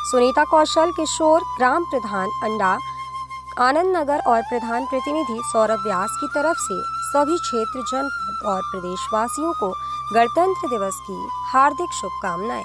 सुनीता कौशल, किशोर, ग्राम प्रधान, अंडा, आनंद नगर और प्रधान प्रतिनिधि सौरभ व्यास की तरफ़ से सभी क्षेत्र जनपद और प्रदेशवासियों को गणतंत्र दिवस की हार्दिक शुभकामनाएँ।